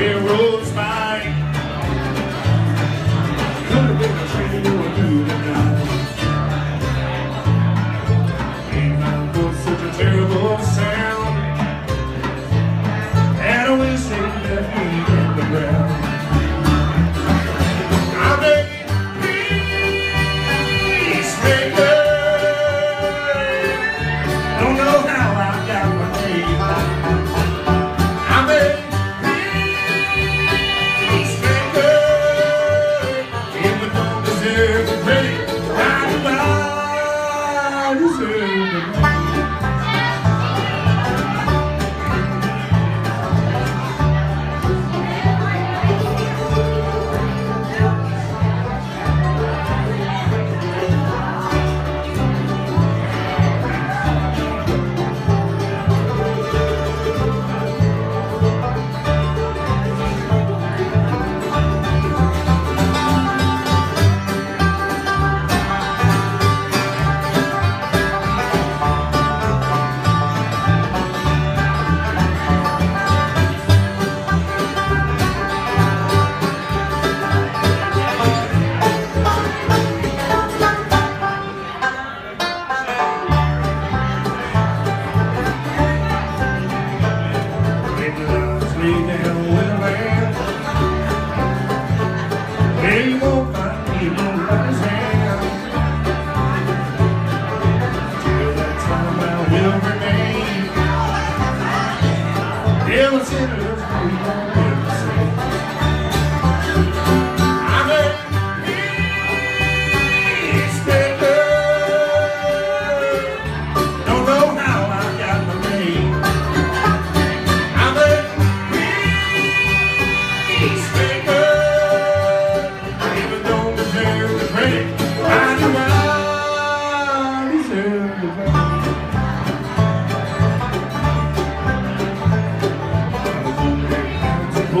Railroads fight. Could have been peacemaker. that loves me down with a man. Won't find me. Till that time I will remain.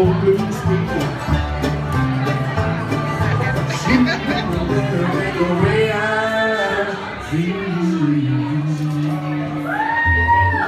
people, goodness people. See the way I see